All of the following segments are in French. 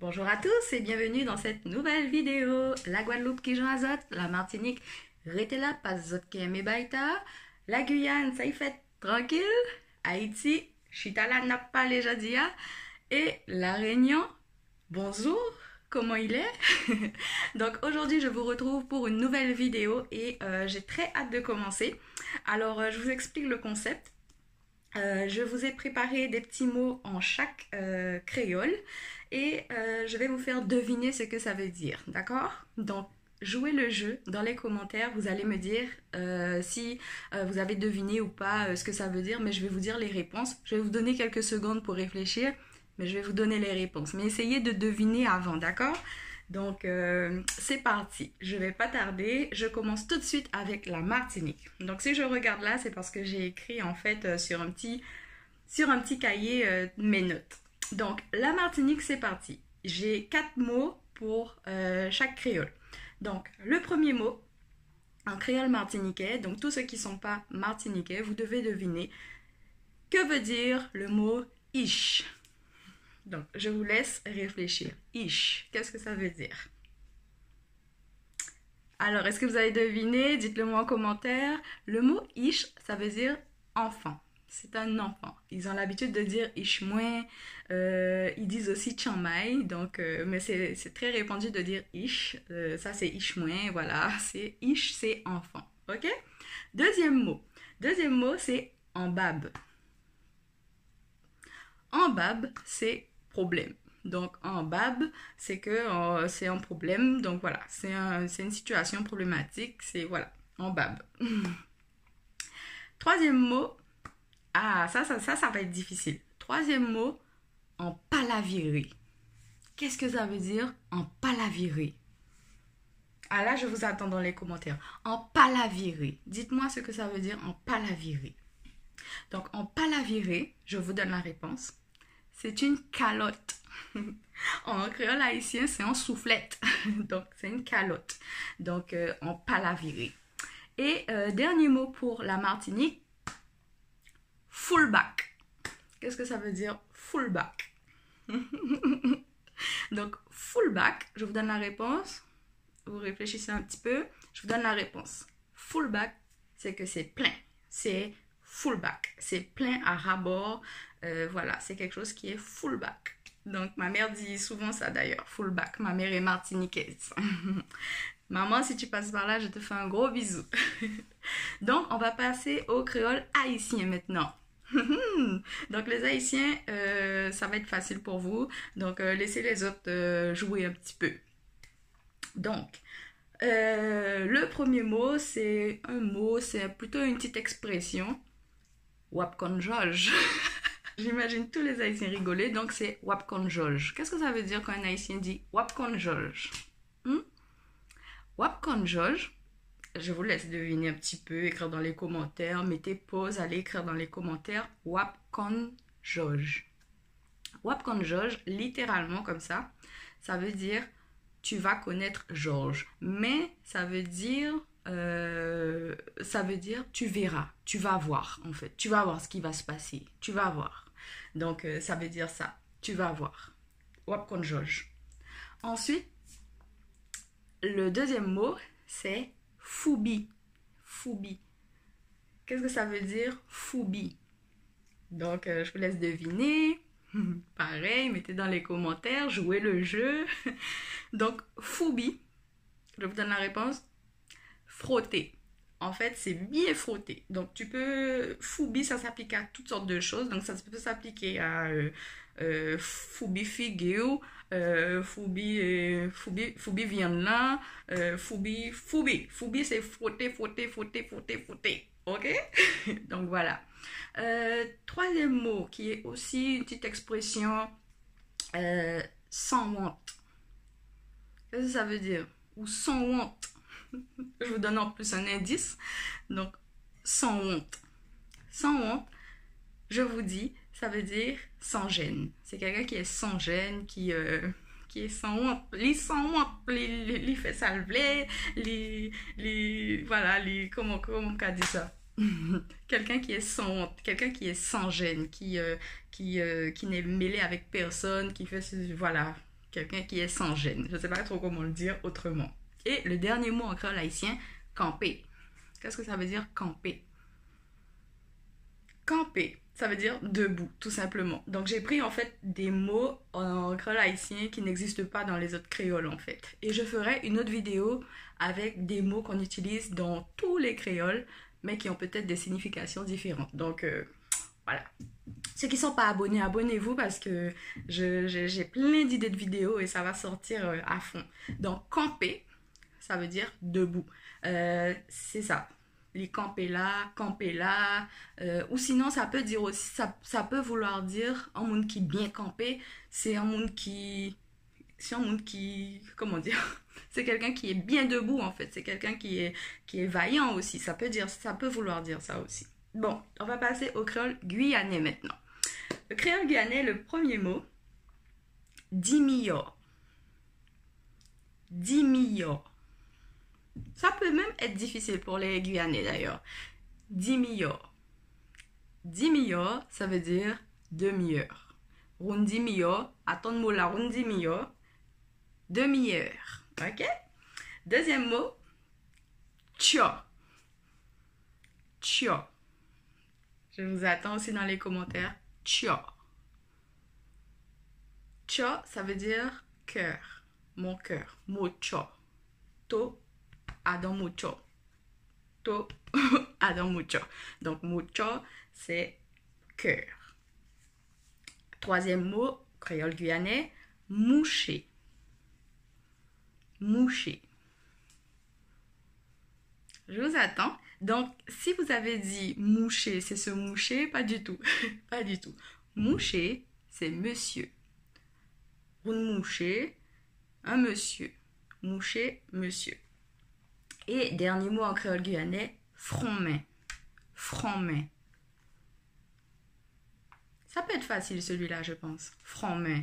Bonjour à tous et bienvenue dans cette nouvelle vidéo. La Guadeloupe qui azote, la Martinique Retela pas et baita, la Guyane ça y fait tranquille, Haïti Chitala n'a pas les jadia et la Réunion bonjour comment il est? Donc aujourd'hui je vous retrouve pour une nouvelle vidéo et euh, j'ai très hâte de commencer. Alors euh, je vous explique le concept. Euh, je vous ai préparé des petits mots en chaque créole et je vais vous faire deviner ce que ça veut dire, d'accord? Donc jouez le jeu dans les commentaires, vous allez me dire si vous avez deviné ou pas ce que ça veut dire, mais je vais vous dire les réponses. Je vais vous donner quelques secondes pour réfléchir mais je vais vous donner les réponses. Mais essayez de deviner avant, d'accord? Donc, euh, c'est parti. Je vais pas tarder. Je commence tout de suite avec la Martinique. Donc, si je regarde là, c'est parce que j'ai écrit en fait euh, sur un petit, cahier euh, mes notes. Donc, la Martinique, c'est parti. J'ai quatre mots pour chaque créole. Donc, le premier mot, un créole martiniquais. Donc, tous ceux qui ne sont pas martiniquais, vous devez deviner que veut dire le mot ish. Donc, je vous laisse réfléchir. Ish, qu'est-ce que ça veut dire? Alors, est-ce que vous avez deviné? Dites-le moi en commentaire. Le mot ish, ça veut dire enfant. C'est un enfant. Ils ont l'habitude de dire ish moins. Euh, ils disent aussi chamai. Donc, euh, mais c'est très répandu de dire ish. Euh, ça, c'est ish moins. Voilà. C'est ish, c'est enfant. OK? Deuxième mot. Deuxième mot, c'est embab. Embab, c'est Donc en bab, c'est que euh, c'est un problème. Donc voilà, c'est une situation problématique. C'est voilà, en bab. Troisième mot. Ah, ça, ça, ça, ça va être difficile. Troisième mot, en palaviré. Qu'est-ce que ça veut dire en palaviré Ah là, je vous attends dans les commentaires. En palaviré. Dites-moi ce que ça veut dire en palaviré. Donc en palaviré, je vous donne la réponse c'est une calotte. en créole haïtien, c'est en soufflette. Donc, c'est une calotte. Donc, euh, en palaviré. Et euh, dernier mot pour la Martinique, fullback. Qu'est-ce que ça veut dire fullback? Donc, fullback, je vous donne la réponse. Vous réfléchissez un petit peu. Je vous donne la réponse. Fullback, c'est que c'est plein. C'est fullback. C'est plein à rabord. Euh, voilà, c'est quelque chose qui est fullback. Donc, ma mère dit souvent ça d'ailleurs, fullback. Ma mère est martiniquaise. Maman, si tu passes par là, je te fais un gros bisou. Donc, on va passer au créole haïtien maintenant. Donc, les haïtiens, euh, ça va être facile pour vous. Donc, euh, laissez les autres jouer un petit peu. Donc, le premier mot, c'est un mot, c'est plutôt une petite expression. Wapkon George. J'imagine tous les Haïtiens rigoler, donc c'est Wapkon George. Qu'est-ce que ça veut dire quand un Haïtien dit Wapkon George hmm? George, je vous laisse deviner un petit peu, écrire dans les commentaires, mettez pause, allez écrire dans les commentaires Wapkon George. Wapkon George, littéralement comme ça, ça veut dire tu vas connaître George. Mais ça veut dire euh, ça veut dire tu verras, tu vas voir en fait, tu vas voir ce qui va se passer, tu vas voir. Donc euh, ça veut dire ça, tu vas voir. Wap. Ensuite, le deuxième mot, c'est foubi. Foubi. Qu'est-ce que ça veut dire foubi Donc euh, je vous laisse deviner. Pareil, mettez dans les commentaires, jouez le jeu. Donc foubi, je vous donne la réponse frotter. En fait, c'est bien frotter. Donc, tu peux... Foubi, ça s'applique à toutes sortes de choses. Donc, ça peut s'appliquer à euh, euh, Foubi figure, euh, Foubi, euh, Foubi, viande là, euh, Foubi, Foubi. Foubi, c'est frotter, frotter, frotter, frotter, frotter. OK? Donc, voilà. troisième mot, qui est aussi une petite expression sans honte. Qu'est-ce que ça veut dire? Ou sans honte je vous donne en plus un indice. Donc, sans honte. Sans honte, je vous dis, ça veut dire sans gêne. C'est quelqu'un qui est sans gêne, qui, euh, qui est sans honte. Les sans honte, les, fait salver, les, les, voilà, les, comment, comment on dit ça? quelqu'un qui est sans honte, quelqu'un qui est sans gêne, qui, euh, qui, euh, qui n'est mêlé avec personne, qui fait, voilà, quelqu'un qui est sans gêne. Je ne sais pas trop comment le dire autrement. Et le dernier mot en créole haïtien, camper. Qu'est-ce que ça veut dire camper? Camper, ça veut dire debout, tout simplement. Donc j'ai pris en fait des mots en créole haïtien qui n'existent pas dans les autres créoles en fait. Et je ferai une autre vidéo avec des mots qu'on utilise dans tous les créoles, mais qui ont peut-être des significations différentes. Donc euh, voilà. Ceux qui ne sont pas abonnés, abonnez-vous parce que j'ai plein d'idées de vidéos et ça va sortir euh, à fond. Donc camper, ça veut dire debout. Euh, c'est ça les camper là, camper là, euh, ou sinon ça peut dire aussi, ça, peut vouloir dire un monde qui bien campé, c'est un monde qui, c'est un monde qui, comment dire, c'est quelqu'un qui est bien debout en fait, c'est quelqu'un qui est, qui est vaillant aussi, ça peut dire, ça peut vouloir dire ça aussi. Bon, on va passer au créole guyanais maintenant. Le créole guyanais, le premier mot, dimio. Dimio. Ça peut même être difficile pour les Guyanais d'ailleurs. Dimio. Dimio, ça veut dire demi-heure. Rundimio, attends-moi la rundimio, demi-heure. Ok? Deuxième mot, tio. Tio. Je vous attends aussi dans les commentaires. Tio. Tio, ça veut dire cœur. Mon cœur. Mucho. To Adam mucho. Adam mucho. Donc mucho, c'est cœur. Troisième mot, créole guyanais, moucher. Moucher. Je vous attends. Donc, si vous avez dit moucher, c'est se moucher, pas du tout. pas du tout. Moucher, c'est monsieur. Un moucher, un monsieur. Moucher, monsieur. Et dernier mot en créole guyanais, front-main. Front-main. Ça peut être facile celui-là, je pense. Front-main.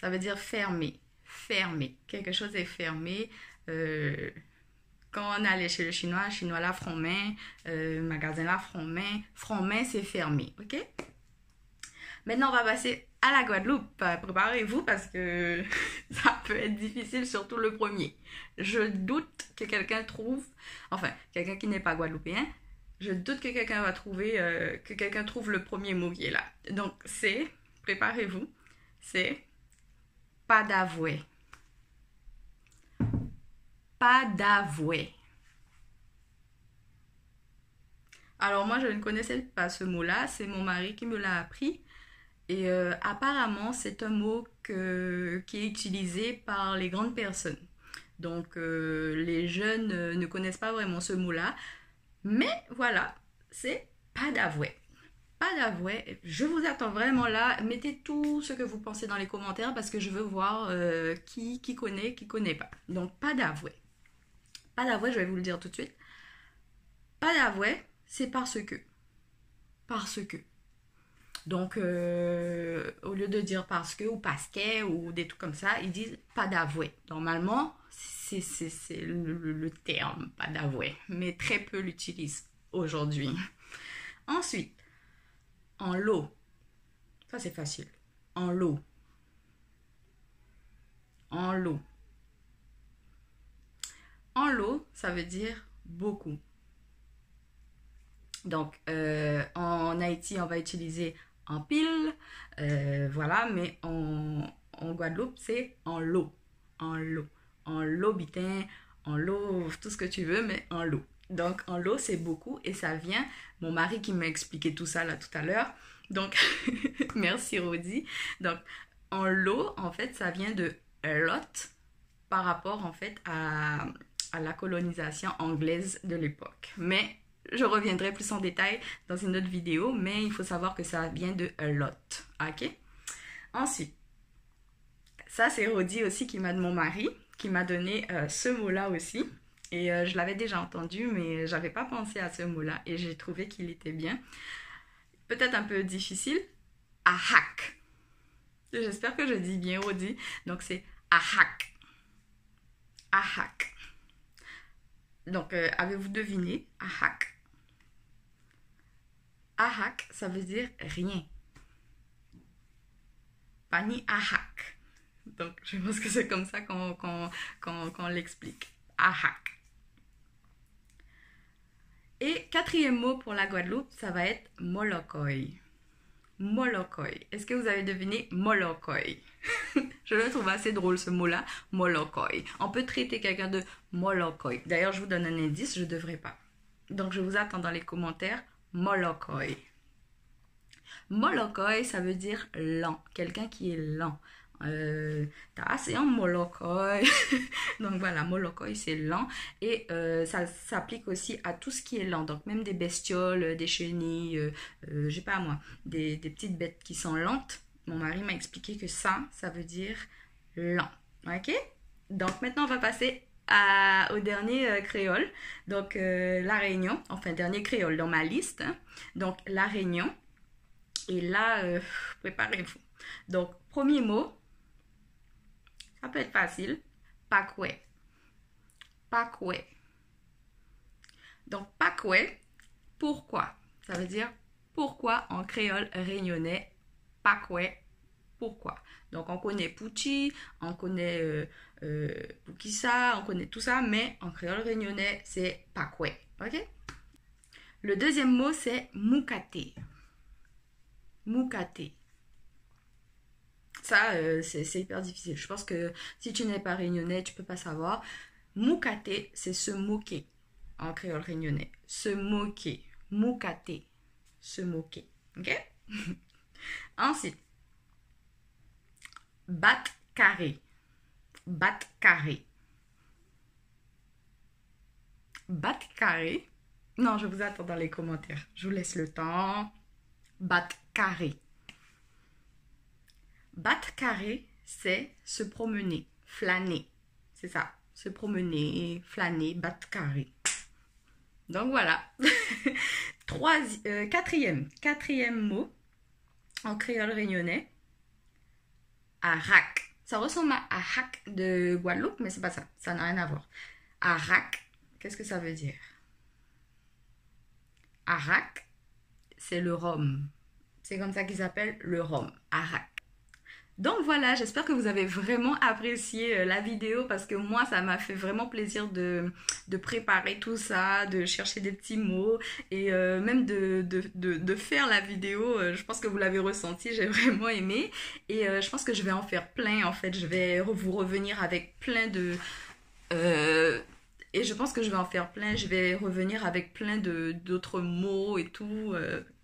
Ça veut dire fermé. Fermé. Quelque chose est fermé. Euh, quand on allait chez le chinois, chinois là, front-main. Euh, magasin là, front-main. Front-main, c'est fermé. OK? Maintenant, on va passer à la Guadeloupe. Préparez-vous parce que peut être difficile, surtout le premier. Je doute que quelqu'un trouve, enfin, quelqu'un qui n'est pas guadeloupéen, je doute que quelqu'un va trouver, euh, que quelqu'un trouve le premier mot qui est là. Donc, c'est, préparez-vous, c'est pas d'avoué. Pas d'avoué. Alors moi, je ne connaissais pas ce mot-là, c'est mon mari qui me l'a appris. Et euh, apparemment, c'est un mot qui est utilisé par les grandes personnes. Donc, euh, les jeunes euh, ne connaissent pas vraiment ce mot-là. Mais voilà, c'est pas d'avoué. Pas d'avoué. Je vous attends vraiment là. Mettez tout ce que vous pensez dans les commentaires parce que je veux voir qui, qui connaît, qui connaît pas. Donc, pas d'avoué. Pas d'avoué, je vais vous le dire tout de suite. Pas d'avoué, c'est parce que. Parce que. Donc, euh, au lieu de dire parce que ou parce que ou des trucs comme ça, ils disent pas d'avoué. Normalement, c'est le, terme, pas d'avoué, mais très peu l'utilisent aujourd'hui. Ensuite, en lot. Ça, c'est facile. En lot. En lot. En lot, ça veut dire beaucoup. Donc, euh, en Haïti, on va utiliser en pile, euh, voilà, mais en, Guadeloupe, c'est en lot, en lot, en lot bitin, en lot, tout ce que tu veux, mais en lot. Donc en lot, c'est beaucoup et ça vient, mon mari qui m'a expliqué tout ça là tout à l'heure, donc merci Rodi. Donc en lot, en fait, ça vient de lot par rapport en fait à, à la colonisation anglaise de l'époque. Mais je reviendrai plus en détail dans une autre vidéo, mais il faut savoir que ça vient de a lot. Ok? Ensuite, ça c'est Rodi aussi qui m'a de mon mari, qui m'a donné euh, ce mot-là aussi. Et euh, je l'avais déjà entendu, mais j'avais pas pensé à ce mot-là et j'ai trouvé qu'il était bien. Peut-être un peu difficile. Ahak. J'espère que je dis bien Rodi. Donc c'est ahak. Ahak. Donc, euh, avez-vous deviné? Ahak Ahak, ça veut dire rien. Pani ahak. Donc, je pense que c'est comme ça qu'on l'explique. Ahak. Et quatrième mot pour la Guadeloupe, ça va être molokoy. Molokoy. Est-ce que vous avez deviné molokoy Je le trouve assez drôle ce mot-là, molokoy. On peut traiter quelqu'un de molokoy. D'ailleurs, je vous donne un indice, je ne devrais pas. Donc, je vous attends dans les commentaires. Molokoy. Molokoy, ça veut dire lent, quelqu'un qui est lent. Euh, c'est un molokoy. donc voilà, molokoy c'est lent et euh, ça s'applique aussi à tout ce qui est lent. Donc même des bestioles, des chenilles, euh, euh je sais pas moi, des, petites bêtes qui sont lentes. Mon mari m'a expliqué que ça, ça veut dire lent. Ok? Donc maintenant on va passer au dernier euh, créole. Donc la Réunion, enfin dernier créole dans ma liste. Hein. Donc la Réunion. Et là, préparez-vous. Donc premier mot, ça peut être facile. Pakwe. Pakwe. Donc, pakwe, pourquoi? Ça veut dire pourquoi en créole réunionnais. Pakwe, pourquoi Donc, on connaît Pucci, on connaît euh, euh, Pukisa, on connaît tout ça, mais en créole réunionnais, c'est Pakwe. Ok? Le deuxième mot, c'est Mukate. Mukate. Ça, euh, c'est hyper difficile. Je pense que si tu n'es pas réunionnais, tu peux pas savoir. Moukate, c'est se moquer en créole réunionnais. Se moquer. Moukate. Se moquer. Ok? Ensuite, bat carré. Bat carré. Bat carré. Non, je vous attends dans les commentaires. Je vous laisse le temps. Bat carré. Battre carré, c'est se promener, flâner. C'est ça. Se promener, flâner, battre carré. Donc voilà. Trois, euh, quatrième mot en créole réunionnais. Arac. Ça ressemble à Arac de Guadeloupe, mais c'est pas ça. Ça n'a rien à voir. Arac, qu'est-ce que ça veut dire? Arac, c'est le rhum. C'est comme ça qu'ils s'appelle le rhum. Arac. Donc voilà, j'espère que vous avez vraiment apprécié euh, la vidéo parce que moi, ça m'a fait vraiment plaisir de, préparer tout ça, de chercher des petits mots et euh, même de, faire la vidéo. Euh, je pense que vous l'avez ressenti, j'ai vraiment aimé et je pense que je vais en faire plein en fait. Je vais vous revenir avec plein de... et je pense que je vais en faire plein. Je vais revenir avec plein d'autres mots et tout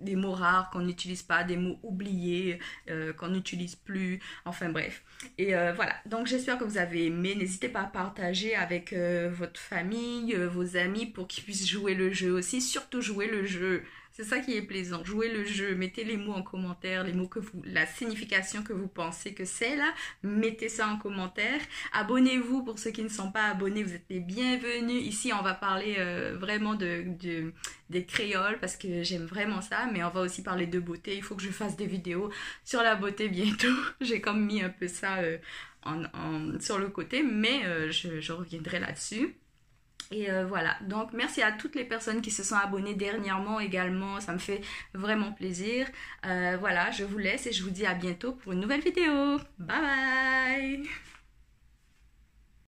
des mots rares qu'on n'utilise pas, des mots oubliés euh, qu'on n'utilise plus, enfin bref. Et euh, voilà, donc j'espère que vous avez aimé. N'hésitez pas à partager avec euh, votre famille, vos amis pour qu'ils puissent jouer le jeu aussi, surtout jouer le jeu. C'est ça qui est plaisant. Jouez le jeu, mettez les mots en commentaire, les mots que vous, la signification que vous pensez que c'est là. Mettez ça en commentaire. Abonnez-vous pour ceux qui ne sont pas abonnés, vous êtes les bienvenus. Ici, on va parler euh, vraiment de, des créoles parce que j'aime vraiment ça, mais on va aussi parler de beauté. Il faut que je fasse des vidéos sur la beauté bientôt. J'ai comme mis un peu ça euh, sur le côté, mais euh, je reviendrai là-dessus. Et euh, voilà, donc merci à toutes les personnes qui se sont abonnées dernièrement également, ça me fait vraiment plaisir. Euh, voilà, je vous laisse et je vous dis à bientôt pour une nouvelle vidéo. Bye bye